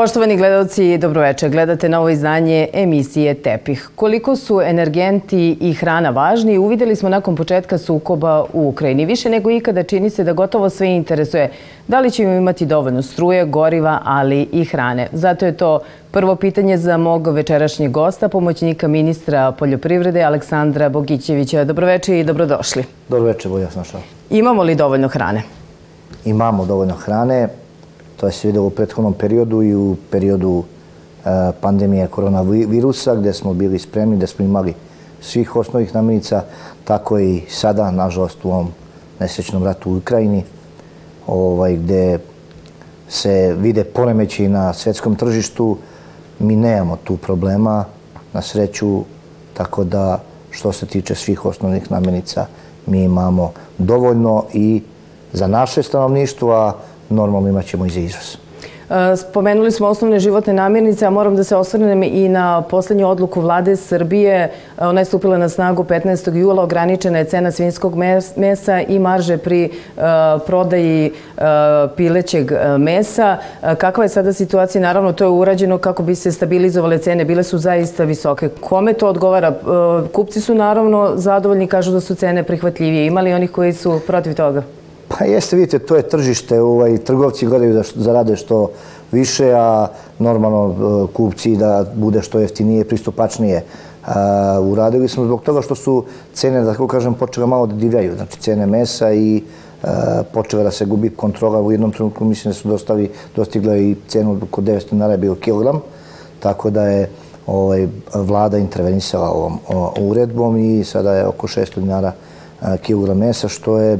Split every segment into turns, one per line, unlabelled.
Poštovani gledalci, dobroveče. Gledate novo izdanje emisije Tepih. Koliko su energenti i hrana važni, uvideli smo nakon početka sukoba u Ukrajini. Više nego ikada čini se da gotovo sve interesuje da li ćemo imati dovoljno struje, goriva, ali i hrane. Zato je to prvo pitanje za mog večerašnjeg gosta, pomoćnika ministra poljoprivrede Aleksandra Bogićevića. Dobroveče i dobrodošli.
Dobroveče, Boja Snašao.
Imamo li dovoljno hrane?
Imamo dovoljno hrane. To se videlo u prethodnom periodu i u periodu e, pandemije koronavirusa gde smo bili spremni, gde smo imali svih osnovih namirnica, tako i sada, nažalost, u ovom nesrećnom ratu u Ukrajini, ovaj, gde se vide poremeći na svetskom tržištu, mi nemamo tu problema, na sreću, tako da što se tiče svih osnovnih namirnica, mi imamo dovoljno i za naše stanovništvo, a normalno imat ćemo i za izvoz.
E, spomenuli smo osnovne životne namirnice, a moram da se osvrnem i na poslednju odluku vlade Srbije. E, ona je stupila na snagu 15. jula, ograničena je cena svinskog mesa i marže pri e, prodaji pilećeg mesa. Kakva je sada situacija? Naravno, to je urađeno kako bi se stabilizovale cene. Bile su zaista visoke. Kome to odgovara? Kupci su naravno zadovoljni, kažu da su cene prihvatljivije. Imali onih koji su protiv toga?
Pa jeste, vidite, to je tržište, ovaj, trgovci gledaju da zarade što više, a normalno e, kupci da bude što jeftinije, pristupačnije. A, uradili smo zbog toga što su cene, da tako kažem, počele malo da divljaju, znači cene mesa i a, počela da se gubi kontrola. U jednom trenutku mislim da su dostavi, dostigle i cenu oko 900 dinara bio kilogram, tako da je ovaj, vlada intervenisala ovom uredbom i sada je oko 600 dinara kilogram mesa, što je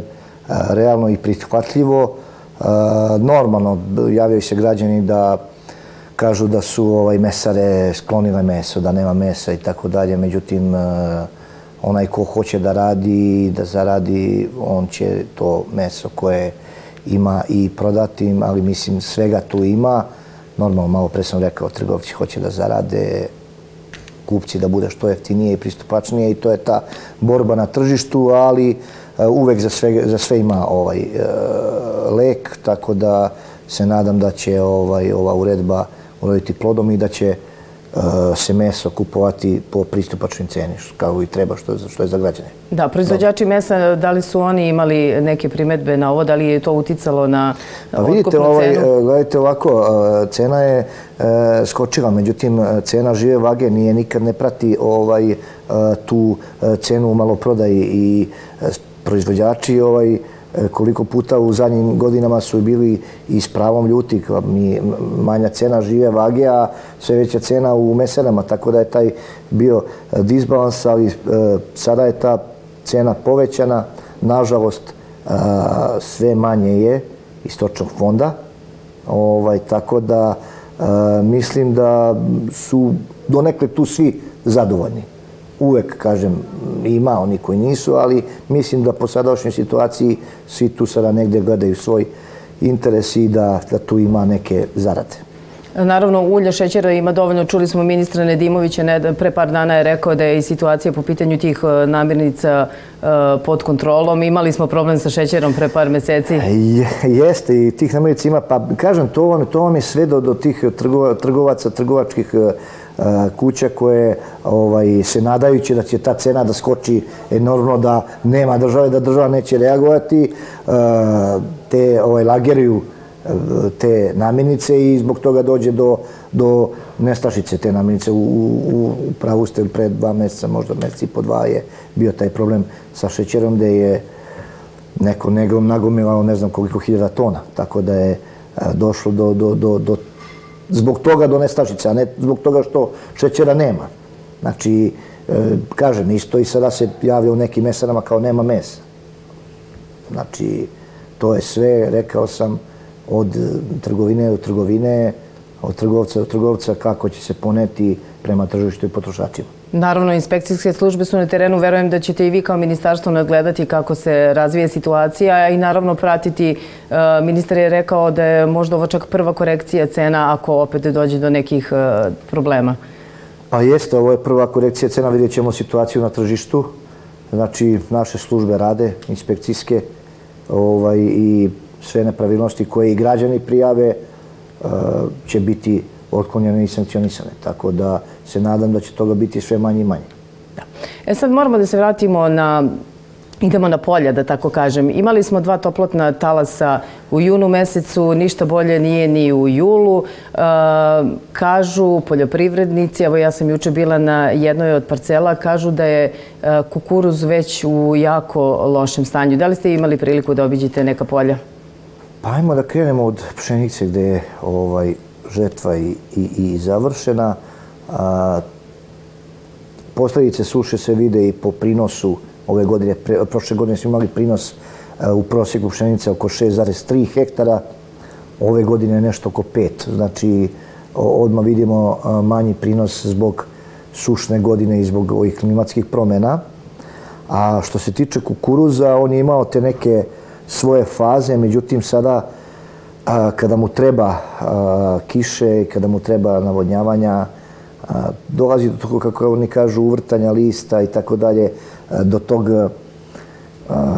realno i prihvatljivo. Normalno, javljaju se građani da kažu da su ovaj, mesare sklonile meso, da nema mesa i tako dalje. Međutim, onaj ko hoće da radi, da zaradi, on će to meso koje ima i prodati, ali mislim svega tu ima. Normalno, malo pre sam rekao, trgovci hoće da zarade, kupci da bude što jeftinije i pristupačnije i to je ta borba na tržištu, ali uvek za sve, za sve ima ovaj e, lek, tako da se nadam da će ovaj ova uredba uroditi plodom i da će e, se meso kupovati po pristupačnoj ceni, kao i treba, što što je za građane.
Da, proizvođači mesa, da li su oni imali neke primetbe na ovo, da li je to uticalo na pa vidite, ovaj, cenu?
Gledajte ovako, cena je skočila, međutim, cena žive vage nije nikad ne prati ovaj tu cenu u maloprodaji i proizvođači ovaj, e, koliko puta u zadnjim godinama su bili i s pravom ljuti, manja cena žive vage, a sve veća cena u mesenama, tako da je taj bio e, disbalans, ali e, sada je ta cena povećana, nažalost sve manje je iz točnog fonda, ovaj, tako da mislim da su donekle tu svi zadovoljni uvek, kažem, ima oni koji nisu, ali mislim da po sadašnjoj situaciji svi tu sada negde gledaju svoj interes i da, da tu ima neke zarade.
Naravno, ulja šećera ima dovoljno. Čuli smo ministra Nedimovića, pre par dana je rekao da je i situacija po pitanju tih e, namirnica e, pod kontrolom. Imali smo problem sa šećerom pre par meseci. E,
jeste, i tih namirnica ima. Pa, kažem, to vam, to vam je sve do, do tih trgovaca, trgovačkih kuća koje ovaj, se nadajući da će ta cena da skoči enormno, da nema države, da država neće reagovati, te ovaj, lageruju te namirnice i zbog toga dođe do, do nestašice te namirnice. U, u, u pravu ste pre dva meseca, možda meseci po dva je bio taj problem sa šećerom gde je neko negom nagomilao ne znam koliko hiljada tona, tako da je došlo do, do, do, do zbog toga do nestašice, a ne zbog toga što šećera nema. Znači, e, kažem, isto i sada se javlja u nekim mesanama kao nema mesa. Znači, to je sve, rekao sam, od trgovine do trgovine, od trgovca do trgovca, kako će se poneti prema tržištu i potrošačima.
Naravno, inspekcijske službe su na terenu. Verujem da ćete i vi kao ministarstvo nadgledati kako se razvije situacija i naravno pratiti. E, ministar je rekao da je možda ovo čak prva korekcija cena ako opet dođe do nekih e, problema.
Pa jeste, ovo je prva korekcija cena. Vidjet ćemo situaciju na tržištu. Znači, naše službe rade, inspekcijske, ovaj, i sve nepravilnosti koje i građani prijave, će biti otklonjene i sankcionisane. Tako da se nadam da će toga biti sve manje i manje.
Da. E sad moramo da se vratimo na Idemo na polja, da tako kažem. Imali smo dva toplotna talasa u junu mesecu, ništa bolje nije ni u julu. E, kažu poljoprivrednici, evo ja sam juče bila na jednoj od parcela, kažu da je e, kukuruz već u jako lošem stanju. Da li ste imali priliku da obiđete neka polja?
Pa ajmo da krenemo od pšenice gde je ovaj, žetva i, i, i završena. A, posledice suše se vide i po prinosu ove godine. Prošle godine smo imali prinos a, u prosjeku pšenice oko 6,3 hektara. Ove godine je nešto oko 5. Znači, odmah vidimo a, manji prinos zbog sušne godine i zbog ovih klimatskih promjena. A što se tiče kukuruza, on je imao te neke svoje faze, međutim sada a, kada mu treba a, kiše, kada mu treba navodnjavanja, a, dolazi do toga, kako oni kažu, uvrtanja lista i tako dalje, do tog,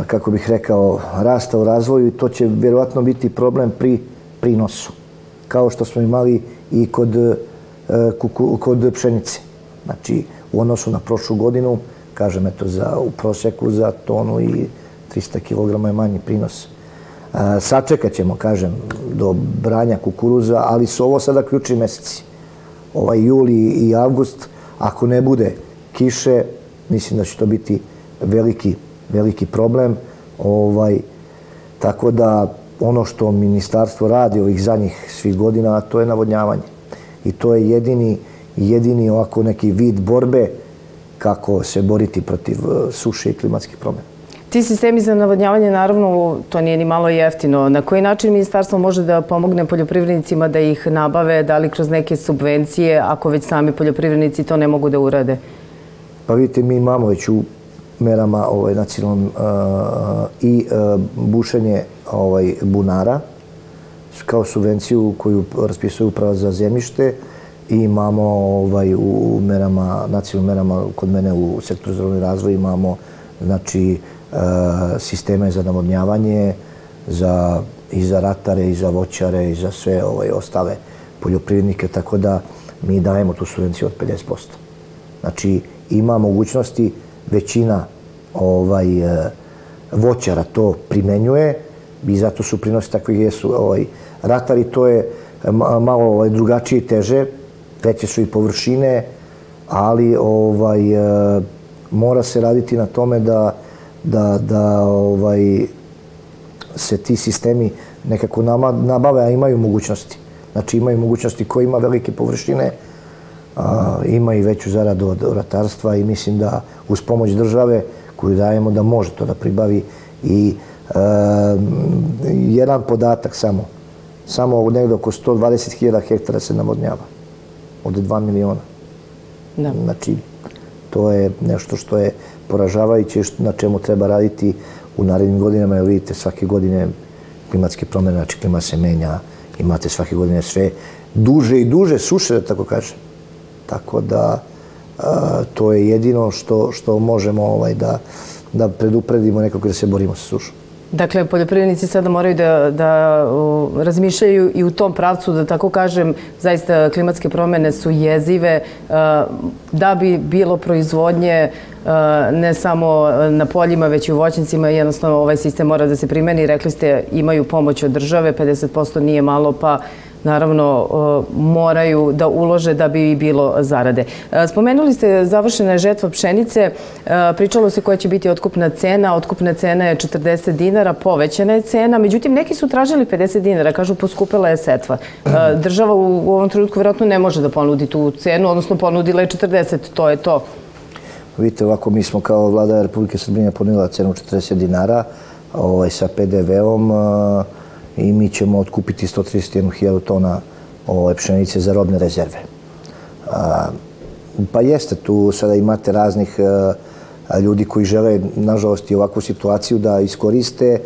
kako bih rekao, rasta u razvoju i to će vjerovatno biti problem pri prinosu, kao što smo imali i kod, kuku, kod pšenice. Znači, u odnosu na prošlu godinu, kažem, eto, za, u prosjeku za tonu i 300 kg je manji prinos. Sačekat ćemo, kažem, do branja kukuruza, ali su ovo sada ključni meseci. Ovaj juli i avgust, ako ne bude kiše, mislim da će to biti veliki, veliki problem. Ovaj, tako da ono što ministarstvo radi ovih zadnjih svih godina, to je navodnjavanje. I to je jedini, jedini ovako neki vid borbe kako se boriti protiv e, suše i klimatskih promjena.
Ti sistemi za navodnjavanje, naravno, to nije ni malo jeftino. Na koji način ministarstvo može da pomogne poljoprivrednicima da ih nabave, da li kroz neke subvencije, ako već sami poljoprivrednici to ne mogu da urade?
Pa vidite, mi imamo već u merama ovaj, nacionalnom uh, i uh, bušenje ovaj, bunara kao subvenciju koju raspisuje uprava za zemljište i imamo ovaj, u merama, nacionalnim merama kod mene u sektoru za razvoj imamo znači, sisteme za navodnjavanje za, i za ratare, i za voćare, i za sve ovaj, ostale poljoprivrednike, tako da mi dajemo tu subvenciju od 50%. Znači, ima mogućnosti, većina ovaj, e, voćara to primenjuje i zato su prinosi takvi gdje su ovaj, ratari, to je malo ovaj, drugačije i teže, veće su i površine, ali ovaj, e, mora se raditi na tome da da, da ovaj, se ti sistemi nekako nabave, a imaju mogućnosti. Znači imaju mogućnosti koji ima velike površine, a, ima i veću zaradu od ratarstva i mislim da uz pomoć države koju dajemo da može to da pribavi i a, jedan podatak samo, samo negdje oko 120.000 hektara se navodnjava od 2 miliona. Da. Znači, to je nešto što je poražavajuće na čemu treba raditi u narednim godinama. Jer vidite, svake godine klimatske promjene, znači klima se menja, imate svake godine sve duže i duže suše, da tako kažem. Tako da a, to je jedino što, što možemo ovaj, da, da predupredimo nekako da se borimo sa sušom.
Dakle, poljoprivrednici sada moraju da, da razmišljaju i u tom pravcu, da tako kažem, zaista klimatske promjene su jezive, da bi bilo proizvodnje ne samo na poljima, već i u voćnicima. Jednostavno, ovaj sistem mora da se primeni. Rekli ste, imaju pomoć od države, 50% nije malo, pa naravno moraju da ulože da bi bilo zarade. Spomenuli ste završena je žetva pšenice. Pričalo se koja će biti otkupna cena. Otkupna cena je 40 dinara, povećana je cena. Međutim, neki su tražili 50 dinara. Kažu, poskupila je setva. Država u ovom trenutku vjerojatno ne može da ponudi tu cenu, odnosno ponudila je 40. To je to.
Vidite, ovako mi smo kao vlada Republike Srbije ponudila cenu 40 dinara ovaj, sa PDV-om i mi ćemo otkupiti 131.000 tona ovaj, pšenice za robne rezerve. Pa jeste, tu sada imate raznih ljudi koji žele, nažalost, i ovakvu situaciju da iskoriste,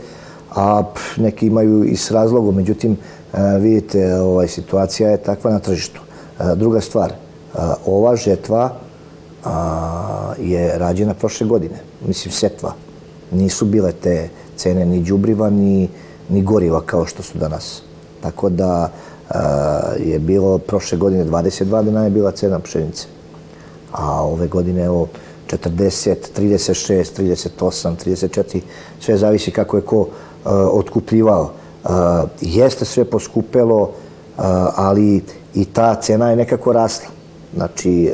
a neki imaju i s razlogom. Međutim, vidite, ovaj, situacija je takva na tržištu. Druga stvar, ova žetva je rađena prošle godine. Mislim, setva. Nisu bile te cene ni džubriva, ni, ni goriva kao što su danas. Tako da je bilo prošle godine 22 dinara je bila cena pšenice. A ove godine evo 40, 36, 38, 34, sve zavisi kako je ko otkupljivao. Jeste sve poskupelo, ali i ta cena je nekako rasla. Znači,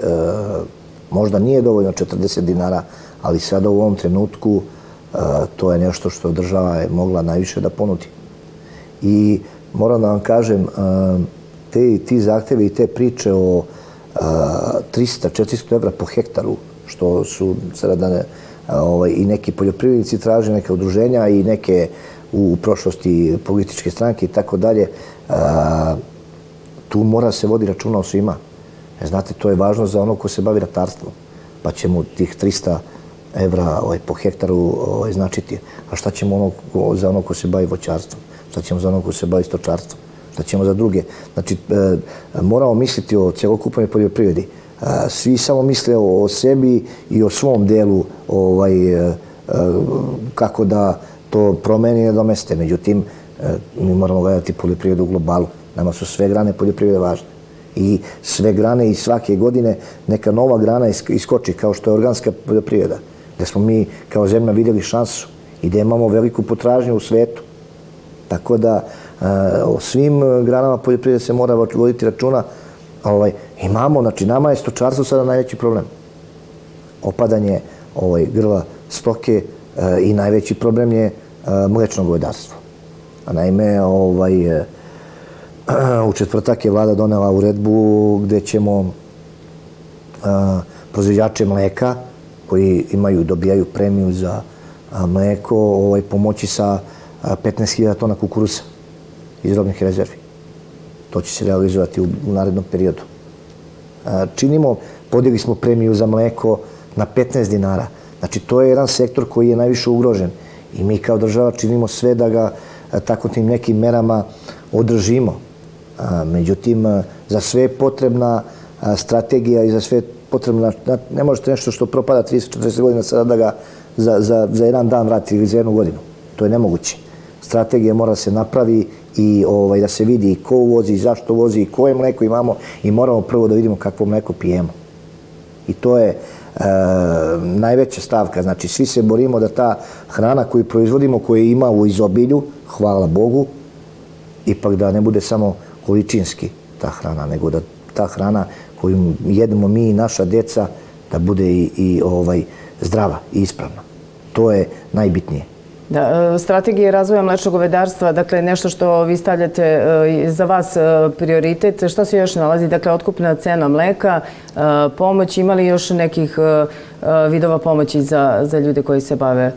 možda nije dovoljno 40 dinara, ali sada u ovom trenutku to je nešto što država je mogla najviše da ponudi. I moram da vam kažem, te, ti zahtjevi i te priče o 300-400 evra po hektaru, što su sada dane ovaj, i neki poljoprivrednici traže, neke udruženja i neke u prošlosti političke stranke i tako dalje, tu mora se vodi računa o svima. E, znate, to je važno za ono ko se bavi ratarstvom, pa će mu tih 300 evra ovaj, po hektaru ovaj, značiti. A šta ćemo ono, za ono ko se bavi voćarstvom? Šta ćemo za ono ko se bavi stočarstvom? Šta ćemo za druge? Znači, e, moramo misliti o celokupnoj poljoprivredi. E, svi samo misle o, sebi i o svom delu ovaj, e, kako da to promeni i domeste. Međutim, mi moramo gledati poljoprivredu u globalu. Nama su sve grane poljoprivrede važne. I sve grane i svake godine neka nova grana iskoči, kao što je organska poljoprivreda, gde smo mi kao zemlja vidjeli šansu i da imamo veliku potražnju u svetu. Tako da o svim granama poljoprivrede se mora voditi računa. Ovaj, imamo, znači nama je stočarstvo sada najveći problem. Opadanje ovaj, grla stoke i najveći problem je mlečno govedarstvo. A naime, ovaj, u četvrtak je vlada donela uredbu gde ćemo proizvođače mleka koji imaju, dobijaju premiju za mleko, ovaj, pomoći sa 15.000 tona kukurusa iz robnih rezervi. To će se realizovati u, narednom periodu. Činimo, podigli smo premiju za mleko na 15 dinara. Znači, to je jedan sektor koji je najviše ugrožen i mi kao država činimo sve da ga tako tim nekim merama održimo. Međutim, za sve potrebna strategija i za sve potrebna, ne možete nešto što propada 30-40 godina sada da ga za, za, za jedan dan vrati ili za jednu godinu. To je nemoguće. Strategija mora se napravi i ovaj, da se vidi ko uvozi, zašto vozi, i koje mleko imamo i moramo prvo da vidimo kakvo mleko pijemo. I to je e, najveća stavka. Znači, svi se borimo da ta hrana koju proizvodimo, koju ima u izobilju, hvala Bogu, ipak da ne bude samo količinski ta hrana, nego da ta hrana koju jedemo mi i naša deca da bude i, i ovaj zdrava i ispravna. To je najbitnije.
Da, e, strategije razvoja mlečnog govedarstva, dakle nešto što vi stavljate e, za vas e, prioritet, što se još nalazi? Dakle, otkupna cena mleka, pomoć, ima li još nekih vidova pomoći za, za ljude koji se bave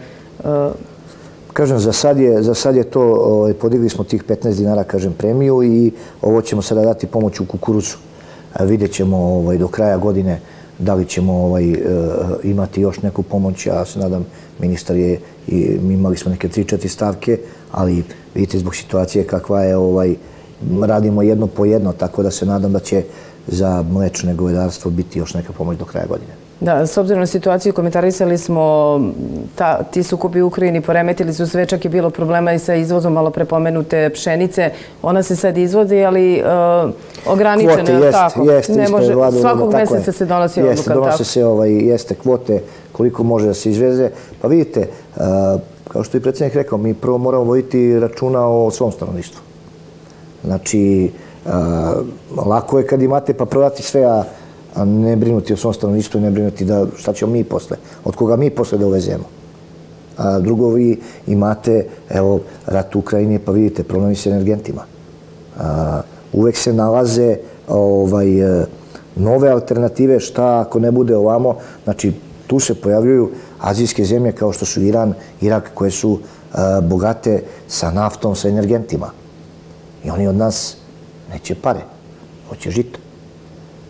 Kažem, za sad je, za sad je to, ovaj, podigli smo tih 15 dinara, kažem, premiju i ovo ćemo sada dati pomoć u kukuruzu. Vidjet ćemo ovaj, do kraja godine da li ćemo ovaj, eh, imati još neku pomoć. Ja se nadam, ministar je, i imali smo neke 3-4 stavke, ali vidite zbog situacije kakva je, ovaj, radimo jedno po jedno, tako da se nadam da će za mlečne govedarstvo biti još neka pomoć do kraja godine.
Da, s obzirom na situaciju komentarisali smo ta, ti sukobi u Ukrajini poremetili su sve, čak je bilo problema i sa izvozom malo prepomenute pšenice. Ona se sad izvozi, ali uh, ograničena.
Kvote, jest, tako. jest,
ne može, vladu, svakog meseca se donosi
jest,
odluka.
Donose
tako.
se, ovaj, jeste kvote koliko može da se izveze. Pa vidite, uh, kao što je predsjednik rekao, mi prvo moramo voditi računa o svom stanovništvu. Znači, uh, lako je kad imate pa prodati sve, a a ne brinuti o svom stanovništvu i ne brinuti da šta ćemo mi posle, od koga mi posle da uvezemo. A drugo, vi imate, evo, rat u Ukrajini, pa vidite, problemi s energentima. A, uvek se nalaze ovaj, e, nove alternative, šta ako ne bude ovamo, znači tu se pojavljuju azijske zemlje kao što su Iran, Irak, koje su a, bogate sa naftom, sa energentima. I oni od nas neće pare, hoće žito.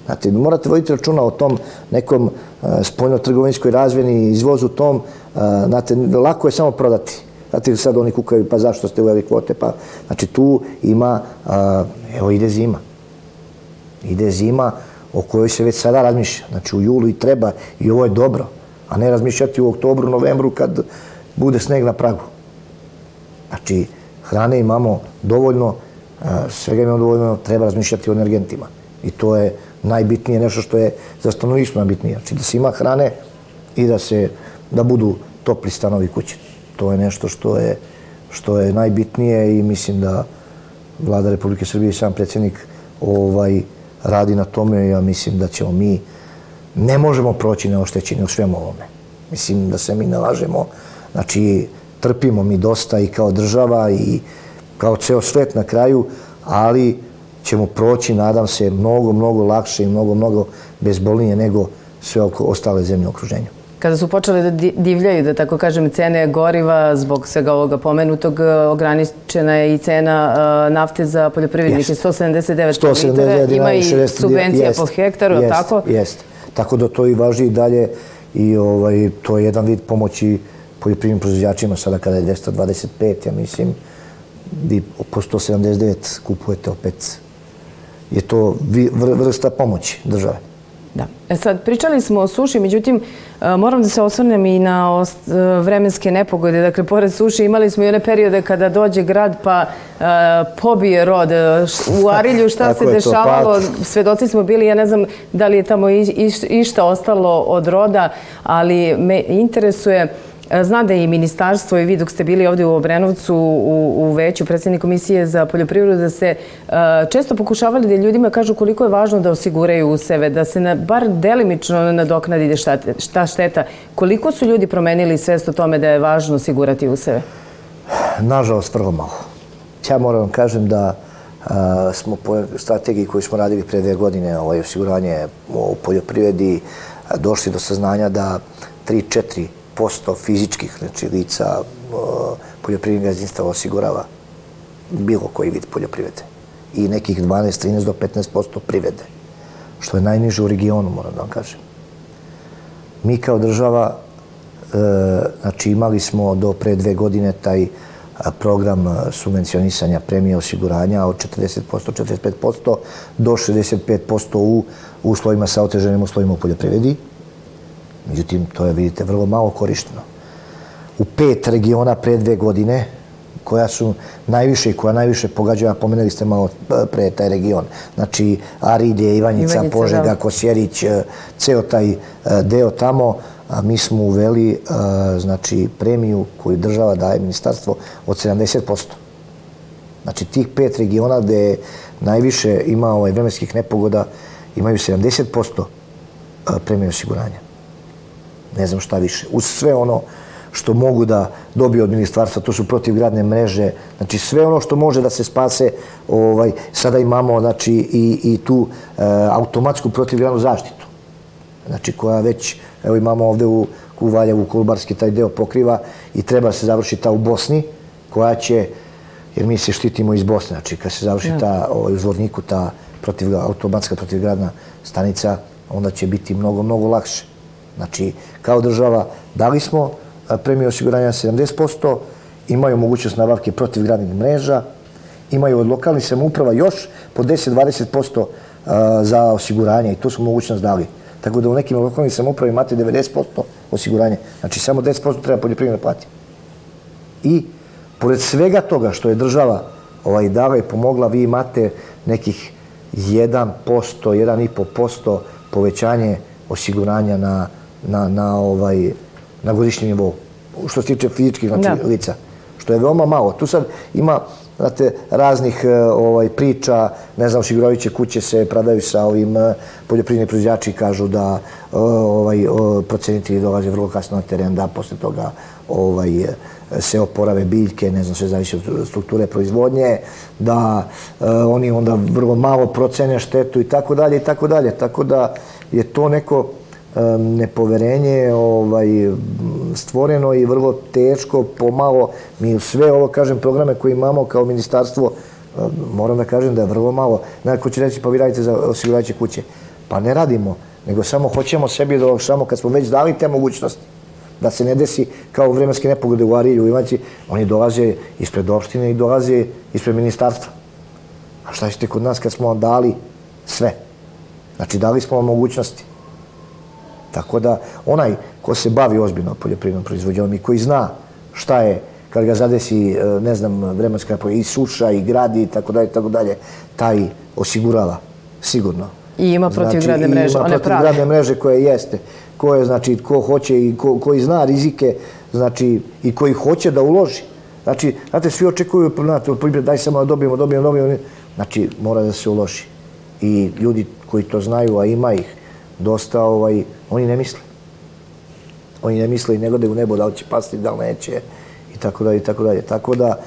Znate, morate voditi računa o tom nekom uh, spoljno-trgovinskoj razvijeni izvozu tom. Uh, znate, lako je samo prodati. Znate, sad oni kukaju, pa zašto ste uveli kvote? Pa, znači, tu ima, uh, evo, ide zima. Ide zima o kojoj se već sada razmišlja. Znači, u julu i treba i ovo je dobro. A ne razmišljati u oktobru, novembru kad bude sneg na pragu. Znači, hrane imamo dovoljno, svega imamo dovoljno, treba razmišljati o energentima. I to je najbitnije nešto što je za stanovništvo najbitnije. Znači da se ima hrane i da se da budu topli stanovi kuće. To je nešto što je, što je najbitnije i mislim da vlada Republike Srbije i sam predsjednik ovaj, radi na tome. Ja mislim da ćemo mi, ne možemo proći neoštećeni u svem ovome. Mislim da se mi nalažemo, znači trpimo mi dosta i kao država i kao ceo svet na kraju, ali ćemo proći, nadam se, mnogo, mnogo lakše i mnogo, mnogo bezbolnije nego sve ostale zemlje u okruženju.
Kada su počeli da divljaju, da tako kažem, cene goriva zbog svega ovoga pomenutog, e, ograničena je i cena e, nafte za poljoprivrednike, 179 litara, ima i subvencija po hektaru,
jest,
tako?
Jest, tako da to i važi i dalje i ovaj, to je jedan vid pomoći poljoprivrednim proizvođačima sada kada je 225, ja mislim, vi po 179 kupujete opet. Je to vrsta pomoći države.
Da. E sad, pričali smo o suši, međutim, e, moram da se osvrnem i na e, vremenske nepogode. Dakle, pored suše imali smo i one periode kada dođe grad pa e, pobije rod. U Arilju šta se dešavalo? Svedoci smo bili, ja ne znam da li je tamo išta ostalo od roda, ali me interesuje zna da je i ministarstvo i vi dok ste bili ovdje u Obrenovcu u, veću predsjednik komisije za poljoprivredu da se e, često pokušavali da ljudima kažu koliko je važno da osiguraju useve, da se na, bar delimično nadoknadi šta šteta. Koliko su ljudi promenili svest o tome da je važno osigurati useve?
Nažalost, vrlo malo. Ja moram vam kažem da smo po strategiji koju smo radili pre dve godine, ovaj, osiguranje u poljoprivredi, došli do saznanja da 3-4 posto fizičkih znači, lica poljoprivrednih gazdinstava osigurava bilo koji vid poljoprivrede. I nekih 12, 13 do 15 posto privrede. Što je najniže u regionu, moram da vam kažem. Mi kao država, e, znači imali smo do pre dve godine taj program subvencionisanja premije osiguranja od 40%, 45% do 65% u uslovima sa oteženim uslovima u poljoprivredi. Međutim, to je, vidite, vrlo malo korišteno. U pet regiona pre dve godine, koja su najviše i koja najviše pogađaju, a pomenuli ste malo e, pre taj region. Znači, Aride, Ivanjica, Požega, Kosjerić, e, ceo taj e, deo tamo, a mi smo uveli znači, premiju koju država daje ministarstvo od 70%. Znači, tih pet regiona gde najviše ima ovaj vremenskih nepogoda imaju 70% premije osiguranja ne znam šta više. Uz sve ono što mogu da dobiju od ministarstva, to su protivgradne mreže, znači sve ono što može da se spase, ovaj, sada imamo znači, i, i tu e, automatsku protivgradnu zaštitu, znači koja već, evo imamo ovde u, u Valjevu, Kolubarski, taj deo pokriva i treba se završiti ta u Bosni, koja će, jer mi se štitimo iz Bosne, znači kad se završi ta, ovaj, u Zvorniku, ta protiv, automatska protivgradna stanica, onda će biti mnogo, mnogo lakše. Znači, kao država dali smo premiju osiguranja 70%, imaju mogućnost nabavke protivgradnih mreža, imaju od lokalnih samouprava još po 10-20% za osiguranje i tu su mogućnost dali. Tako da u nekim lokalnim samoupravima imate 90% osiguranja. Znači, samo 10% treba poljoprivredno plati. I, pored svega toga što je država ovaj, dala i pomogla, vi imate nekih 1%, 1,5% povećanje osiguranja na na, na, ovaj, na godišnjem nivou. Što se tiče fizičkih znači, lica. Što je veoma malo. Tu sad ima znate, raznih e, ovaj, priča, ne znam, osiguravajuće kuće se pradaju sa ovim e, poljoprivredni proizvođači kažu da e, ovaj, procenitelji dolaze vrlo kasno na teren, da posle toga ovaj, se oporave biljke, ne znam, sve zavisi od strukture proizvodnje, da oni onda vrlo malo procene štetu i tako dalje i tako dalje. Tako da je to neko nepoverenje ovaj, stvoreno i vrlo teško, pomalo, mi u sve ovo, kažem, programe koje imamo kao ministarstvo, moram da kažem da je vrlo malo. Neko će reći, pa vi radite za osigurajuće kuće. Pa ne radimo, nego samo hoćemo sebi da samo kad smo već dali te mogućnosti, da se ne desi kao vremenske nepogode u Arilju, u Ivanci, oni dolaze ispred opštine i dolaze ispred ministarstva. A šta ćete kod nas kad smo vam dali sve? Znači, dali smo vam mogućnosti. Tako da onaj ko se bavi ozbiljno poljoprivrednom proizvodnjom i koji zna šta je, kad ga zadesi, e, ne znam, vremenska i suša i gradi i tako dalje, tako dalje, taj osigurava, sigurno.
I ima protivgradne znači, mreže, one prave. Ima protivgradne
mreže koje jeste, koje, znači, ko hoće i ko, koji zna rizike, znači, i koji hoće da uloži. Znači, znate, svi očekuju, daj samo da dobijemo, dobijemo, dobijemo. Znači, mora da se uloži. I ljudi koji to znaju, a ima ih dosta, ovaj, oni ne misle. Oni ne misle i ne gledaju u nebo da li će pasti, da li neće i tako dalje i tako dalje. Tako da,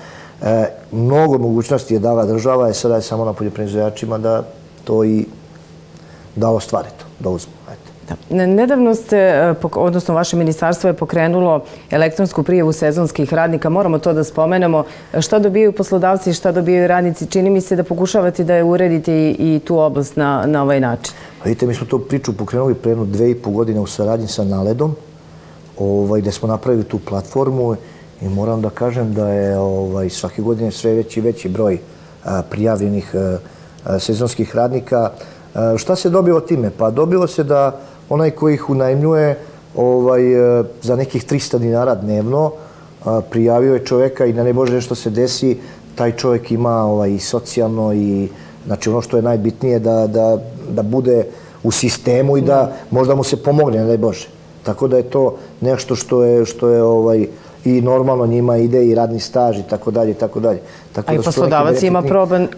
e, mnogo mogućnosti je dala država, je sada je samo na poljoprivrednim da to i da ostvare to, da uzmu.
Da. Nedavno ste, e, odnosno vaše ministarstvo je pokrenulo elektronsku prijevu sezonskih radnika. Moramo to da spomenemo. Šta dobijaju poslodavci i šta dobijaju radnici? Čini mi se da pokušavate da je uredite i, tu oblast na, na ovaj način.
Pa vidite, mi smo tu priču pokrenuli pre jedno dve i po godine u saradnji sa Naledom, ovaj, gde smo napravili tu platformu i moram da kažem da je ovaj, svake godine sve veći i veći broj a, prijavljenih a, sezonskih radnika. Šta se dobilo time? Pa dobilo se da onaj koji ih unajmljuje ovaj, za nekih 300 dinara dnevno prijavio je čoveka i na ne bože nešto se desi, taj čovjek ima ovaj, i socijalno i znači ono što je najbitnije da, da, da bude u sistemu i da možda mu se pomogne, ne bože. Tako da je to nešto što je, što je ovaj, i normalno njima ide i radni staž i tako dalje i tako dalje.
Tako A i poslodavac ima problem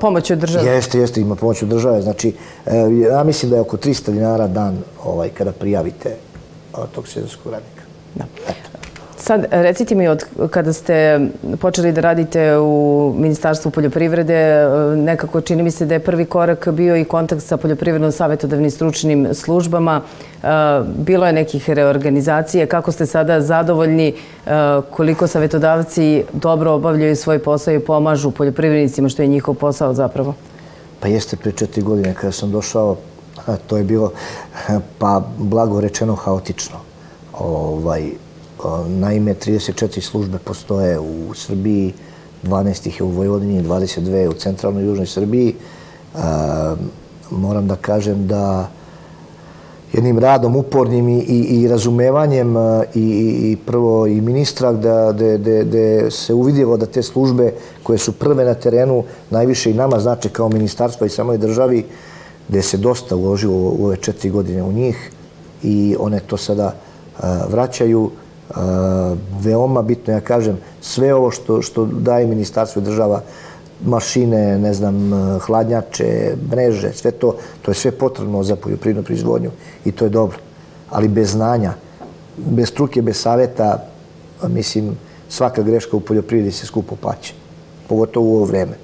pomoć od države?
Jeste, jeste, ima pomoć od države. Znači, e, ja mislim da je oko 300 dinara dan ovaj, kada prijavite tog sezonskog radnika. Da.
Sad, recite mi, od kada ste počeli da radite u Ministarstvu poljoprivrede, nekako čini mi se da je prvi korak bio i kontakt sa poljoprivredno-savjetodavnim stručnim službama. E, bilo je nekih reorganizacije. Kako ste sada zadovoljni e, koliko savjetodavci dobro obavljaju svoj posao i pomažu poljoprivrednicima, što je njihov posao zapravo?
Pa jeste pre četiri godine kada sam došao, to je bilo pa blago rečeno haotično. Ovaj, Naime, 34 službe postoje u Srbiji, 12 ih je u Vojvodini, 22 u centralnoj i južnoj Srbiji. Moram da kažem da jednim radom upornim i, i, razumevanjem i, i prvo i ministra da, da, da, da se uvidjelo da te službe koje su prve na terenu najviše i nama znače kao ministarstva i samoj državi gde se dosta uložilo u ove četiri godine u njih i one to sada vraćaju veoma bitno, ja kažem, sve ovo što, što daje ministarstvo i država, mašine, ne znam, hladnjače, mreže, sve to, to je sve potrebno za poljoprivrednu proizvodnju i to je dobro. Ali bez znanja, bez struke, bez saveta, mislim, svaka greška u poljoprivredi se skupo plaće. Pogotovo u ovo vreme.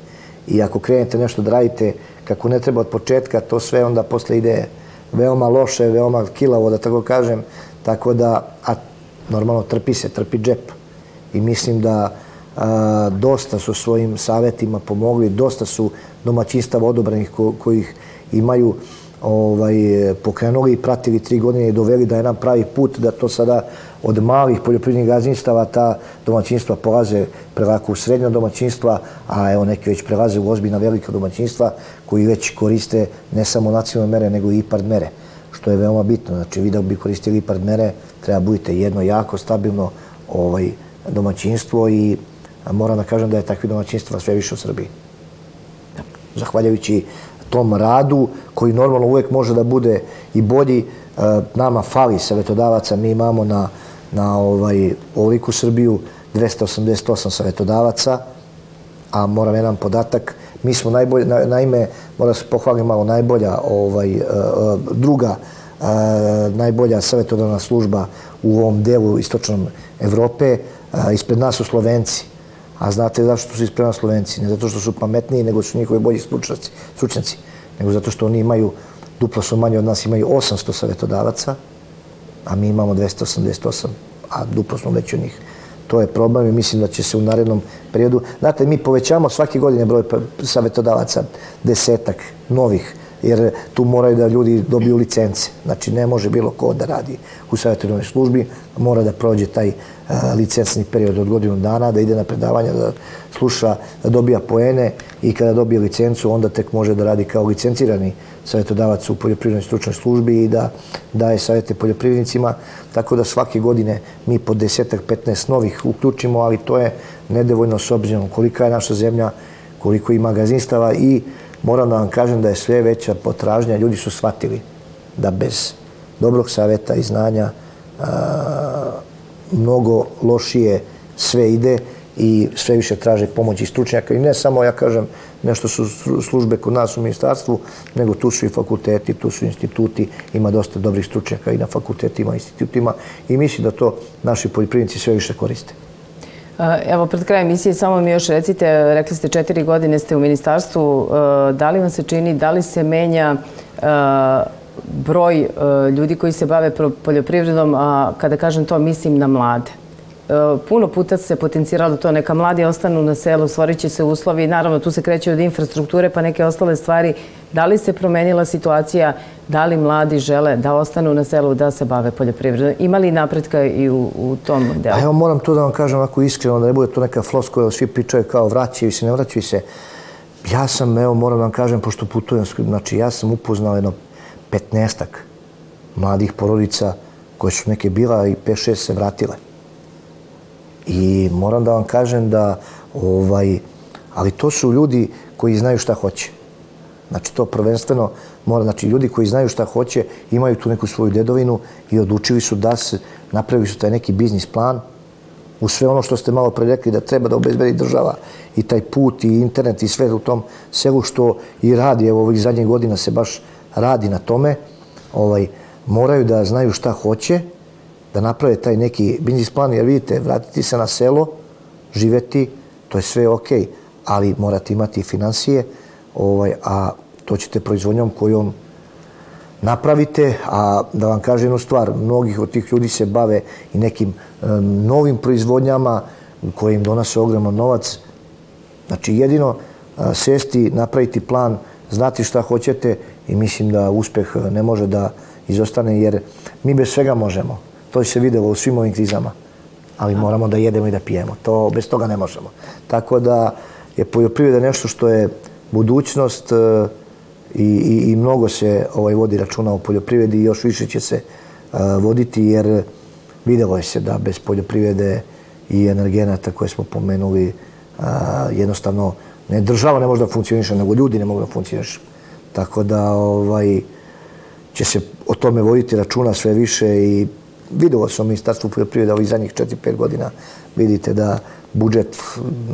I ako krenete nešto da radite kako ne treba od početka, to sve onda posle ide veoma loše, veoma kilavo, da tako kažem. Tako da, a normalno trpi se, trpi džep. I mislim da a, dosta su svojim savjetima pomogli, dosta su domaćinstava odobranih ko, kojih imaju ovaj, pokrenuli i pratili tri godine i doveli da je nam pravi put da to sada od malih poljoprivrednih gazdinstava ta domaćinstva polaze prelako u srednja domaćinstva, a evo neki već prelaze u ozbiljna velika domaćinstva koji već koriste ne samo nacionalne mere nego i IPARD mere što je veoma bitno. Znači, vi da bi koristili IPARD mere, treba budite jedno jako stabilno ovaj, domaćinstvo i moram da kažem da je takvi domaćinstva sve više u Srbiji. Zahvaljujući tom radu, koji normalno uvek može da bude i bolji, e, nama fali savjetodavaca, mi imamo na, na ovaj, ovoliku Srbiju 288 savjetodavaca, a moram jedan podatak, mi smo najbolje, naime, mora se pohvaliti malo, najbolja ovaj, e, e, druga najbolja savjetodavna služba u ovom delu istočnom Evrope. Ispred nas su Slovenci. A znate zašto su ispred nas Slovenci? Ne zato što su pametniji, nego su njihovi bolji stručnjaci. Nego zato što oni imaju, duplo su manje od nas, imaju 800 savjetodavaca, a mi imamo 288, a duplo smo već od njih. To je problem i mislim da će se u narednom periodu... Znate, mi povećamo svake godine broj savjetodavaca, desetak novih jer tu moraju da ljudi dobiju licence. Znači, ne može bilo ko da radi u savjetodavnoj službi, mora da prođe taj licencni period od godinu dana, da ide na predavanja, da sluša, da dobija poene i kada dobije licencu, onda tek može da radi kao licencirani savjetodavac u poljoprivrednoj stručnoj službi i da daje savjete poljoprivrednicima. Tako da svake godine mi po desetak, 15 novih uključimo, ali to je nedovoljno s obzirom kolika je naša zemlja, koliko ima gazinstava i moram da vam kažem da je sve veća potražnja. Ljudi su shvatili da bez dobrog savjeta i znanja mnogo lošije sve ide i sve više traže pomoći stručnjaka. I ne samo, ja kažem, nešto su službe kod nas u ministarstvu, nego tu su i fakulteti, tu su instituti, ima dosta dobrih stručnjaka i na fakultetima, i institutima i mislim da to naši poljoprivrednici sve više koriste.
Evo, pred krajem emisije, samo mi još recite, rekli ste četiri godine ste u ministarstvu, da li vam se čini, da li se menja broj ljudi koji se bave poljoprivredom, a kada kažem to, mislim na mlade? Puno puta se potencijiralo to, neka mladi ostanu na selu, stvorit će se uslovi, naravno tu se kreće od infrastrukture pa neke ostale stvari. Da li se promenila situacija, da li mladi žele da ostanu na selu, da se bave poljoprivredom? Ima li napretka i u, u tom delu?
A evo moram tu da vam kažem ako iskreno, da ne bude to neka flosko, svi pričaju kao vraćaju se, ne vraćaju se. Ja sam, evo moram da vam kažem, pošto putujem, znači ja sam upoznao jedno petnestak mladih porodica koje su neke bila i 5-6 se vratile. I moram da vam kažem da, ovaj, ali to su ljudi koji znaju šta hoće. Znači to prvenstveno mora, znači ljudi koji znaju šta hoće, imaju tu neku svoju dedovinu i odlučili su da se, napravili su taj neki biznis plan u sve ono što ste malo pre rekli da treba da obezbedi država i taj put i internet i sve u tom selu što i radi, evo ovih zadnjih godina se baš radi na tome, ovaj, moraju da znaju šta hoće, da naprave taj neki biznis plan, jer vidite, vratiti se na selo, živeti, to je sve ok, ali morate imati financije, ovaj, a to ćete proizvodnjom kojom napravite, a da vam kažem jednu stvar, mnogih od tih ljudi se bave i nekim um, novim proizvodnjama koje im donose ogroman novac. Znači, jedino uh, sesti, napraviti plan, znati šta hoćete i mislim da uspeh ne može da izostane, jer mi bez svega možemo. To se videlo u svim ovim krizama. Ali moramo da jedemo i da pijemo. To, bez toga ne možemo. Tako da je poljoprivreda nešto što je budućnost e, i, i, i mnogo se ovaj, vodi računa o poljoprivredi i još više će se uh, voditi jer videlo je se da bez poljoprivrede i energenata koje smo pomenuli uh, jednostavno ne država ne može da funkcioniše, nego ljudi ne mogu da funkcioniše. Tako da ovaj, će se o tome voditi računa sve više i videlo se u Ministarstvu poljoprivreda ovih zadnjih 4-5 godina. Vidite da budžet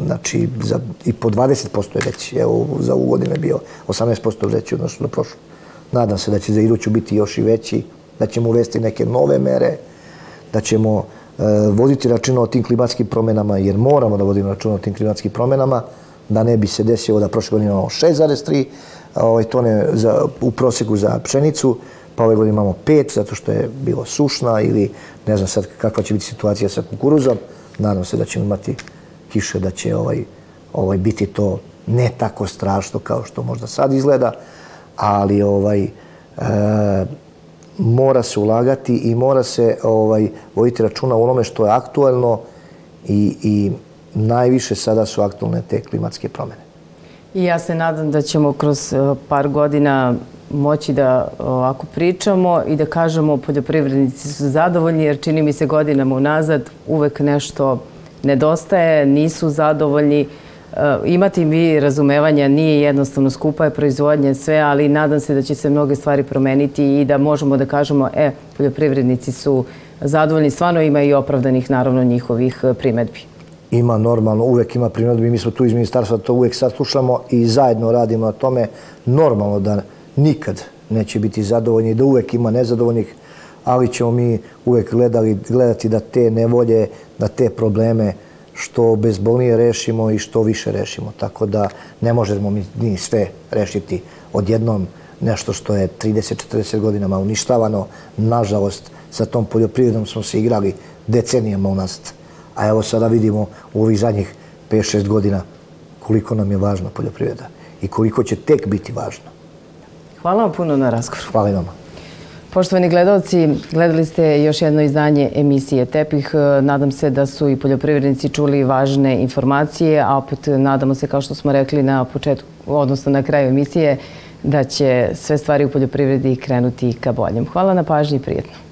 znači, za, i po 20% je veći. Evo, za ovu godinu je bio 18% veći odnosno na prošlu. Nadam se da će za iduću biti još i veći, da ćemo uvesti neke nove mere, da ćemo e, voditi računa o tim klimatskim promenama, jer moramo da vodimo računa o tim klimatskim promenama, da ne bi se desilo da prošle godine imamo 6,3 ovaj, tone za, u proseku za pšenicu, pa ove godine imamo pet, zato što je bilo sušna ili ne znam sad kakva će biti situacija sa kukuruzom. Nadam se da ćemo imati kiše, da će ovaj, ovaj biti to ne tako strašno kao što možda sad izgleda, ali ovaj, e, mora se ulagati i mora se ovaj, voditi računa u onome što je aktualno i, i najviše sada su aktualne te klimatske promene.
I ja se nadam da ćemo kroz e, par godina moći da ovako pričamo i da kažemo poljoprivrednici su zadovoljni jer čini mi se godinama unazad uvek nešto nedostaje, nisu zadovoljni. E, imati vi razumevanja, nije jednostavno skupa je proizvodnje sve, ali nadam se da će se mnoge stvari promeniti i da možemo da kažemo, e, poljoprivrednici su zadovoljni, stvarno ima i opravdanih naravno njihovih e, primetbi.
Ima normalno, uvek ima primjedbi, mi smo tu iz ministarstva, to uvek sad slušamo i zajedno radimo na tome. Normalno da nikad neće biti zadovoljni, da uvek ima nezadovoljnih, ali ćemo mi uvek gledali, gledati da te nevolje, da te probleme što bezbolnije rešimo i što više rešimo. Tako da ne možemo mi ni sve rešiti odjednom nešto što je 30-40 godinama uništavano. Nažalost, sa tom poljoprivredom smo se igrali decenijama u nas. A evo sada vidimo u ovih zadnjih 5-6 godina koliko nam je važna poljoprivreda i koliko će tek biti važna.
Hvala vam puno na razgovoru.
Hvala i vama.
Poštovani gledalci, gledali ste još jedno izdanje emisije Tepih. Nadam se da su i poljoprivrednici čuli važne informacije, a opet nadamo se, kao što smo rekli na početku, odnosno na kraju emisije, da će sve stvari u poljoprivredi krenuti ka boljem. Hvala na pažnji i prijetno.